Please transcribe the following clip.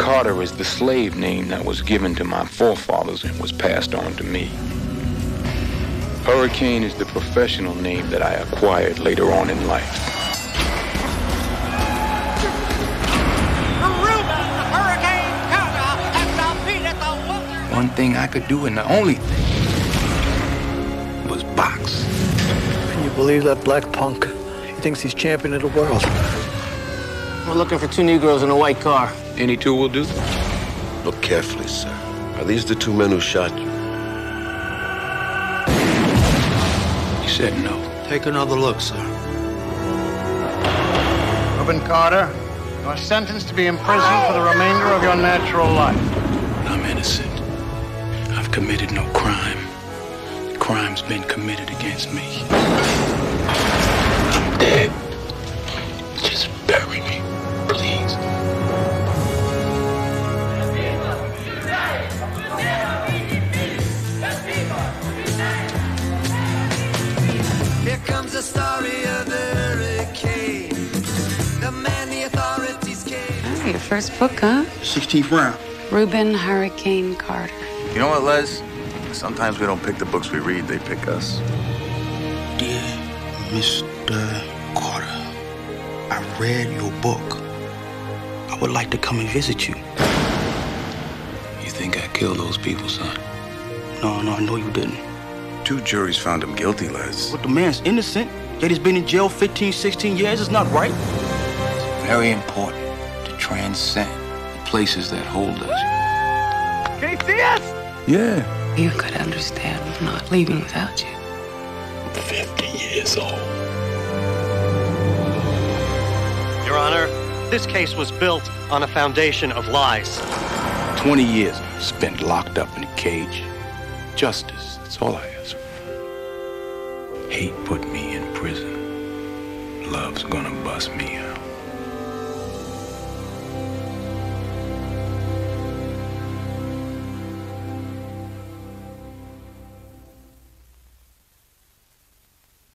Carter is the slave name that was given to my forefathers and was passed on to me. Hurricane is the professional name that I acquired later on in life. One thing I could do and the only thing was box. Can you believe that black punk? He thinks he's champion of the world. We're looking for two Negroes in a white car. Any two will do. Look carefully, sir. Are these the two men who shot you? He said no. Take another look, sir. Rubin Carter, you are sentenced to be imprisoned for the remainder of your natural life. I'm innocent. I've committed no crime. The crime's been committed against me. Comes the story of the hurricane. The man the authorities came. Oh, your first book, huh? 16th round. Rubin Hurricane Carter. You know what, Les? Sometimes we don't pick the books we read, they pick us. Dear Mr. Carter, I read your book. I would like to come and visit you. You think I killed those people, son? No, no, I know you didn't. Two juries found him guilty, Les. But the man's innocent, yet he's been in jail 15, 16 years. It's not right. It's very important to transcend the places that hold us. Can you see us? Yeah. You could understand not leaving without you. 50 years old. Your Honor, this case was built on a foundation of lies. 20 years spent locked up in a cage. Justice, that's all I ask for. Hate put me in prison. Love's gonna bust me out.